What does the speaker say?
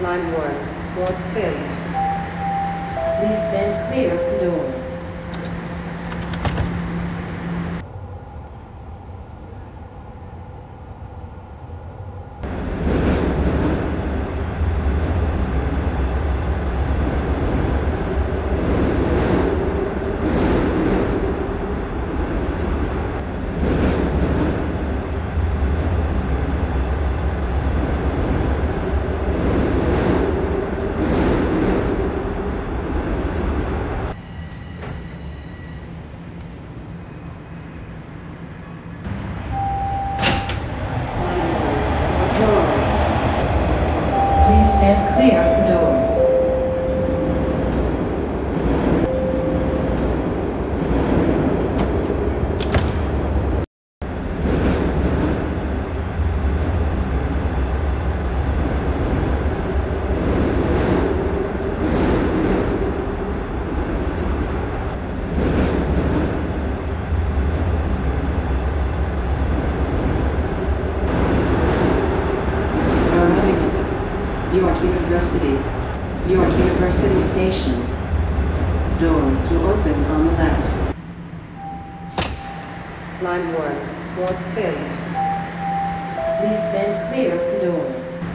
Line 1, North Fifth. Please stand clear of the doors. Stand clear of the doors. York University. York University Station. Doors will open on the left. Line 1, North Fifth. Please stand clear of the doors.